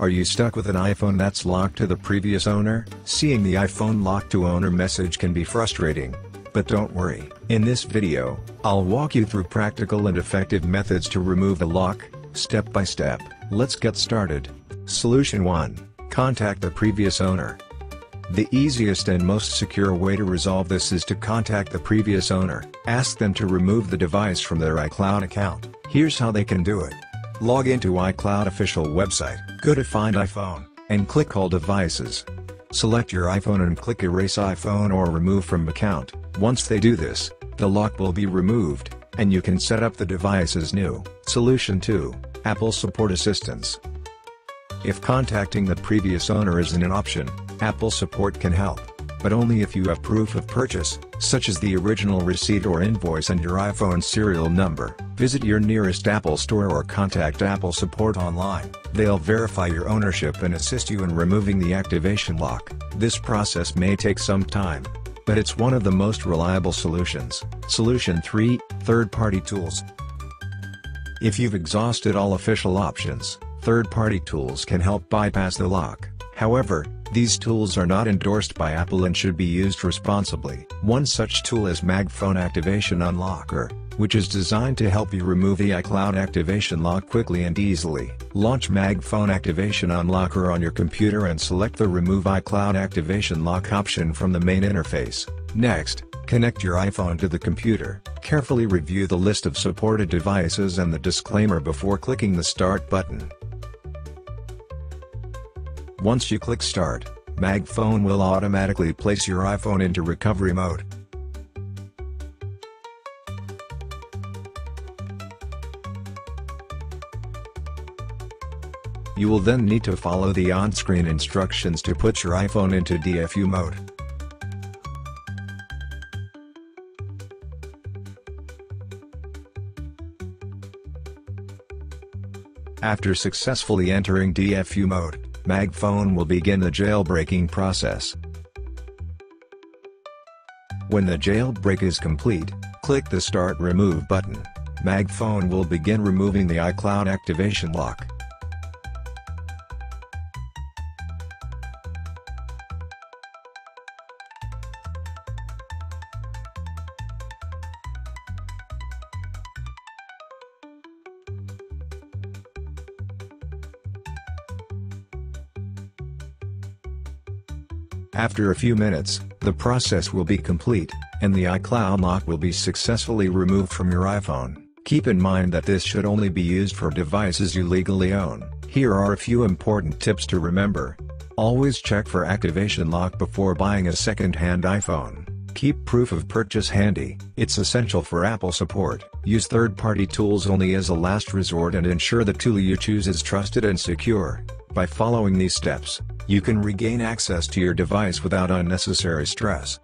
Are you stuck with an iPhone that's locked to the previous owner? Seeing the iPhone locked to owner message can be frustrating. But don't worry, in this video, I'll walk you through practical and effective methods to remove the lock, step by step. Let's get started. Solution 1. Contact the previous owner. The easiest and most secure way to resolve this is to contact the previous owner. Ask them to remove the device from their iCloud account. Here's how they can do it. Log into iCloud official website, go to Find iPhone, and click All Devices. Select your iPhone and click Erase iPhone or Remove from account. Once they do this, the lock will be removed, and you can set up the device as new. Solution 2, Apple Support Assistance. If contacting the previous owner isn't an option, Apple Support can help but only if you have proof of purchase, such as the original receipt or invoice and your iPhone serial number. Visit your nearest Apple store or contact Apple Support online. They'll verify your ownership and assist you in removing the activation lock. This process may take some time, but it's one of the most reliable solutions. Solution 3, Third-party tools. If you've exhausted all official options, third-party tools can help bypass the lock. However, these tools are not endorsed by Apple and should be used responsibly. One such tool is MagPhone Activation Unlocker, which is designed to help you remove the iCloud activation lock quickly and easily. Launch MagPhone Activation Unlocker on your computer and select the Remove iCloud Activation Lock option from the main interface. Next, connect your iPhone to the computer. Carefully review the list of supported devices and the disclaimer before clicking the Start button. Once you click Start, MagPhone will automatically place your iPhone into recovery mode. You will then need to follow the on-screen instructions to put your iPhone into DFU mode. After successfully entering DFU mode, MagPhone will begin the jailbreaking process. When the jailbreak is complete, click the Start Remove button. MagPhone will begin removing the iCloud activation lock. After a few minutes, the process will be complete, and the iCloud lock will be successfully removed from your iPhone. Keep in mind that this should only be used for devices you legally own. Here are a few important tips to remember. Always check for activation lock before buying a second-hand iPhone. Keep proof of purchase handy, it's essential for Apple support. Use third-party tools only as a last resort and ensure the tool you choose is trusted and secure. By following these steps, you can regain access to your device without unnecessary stress.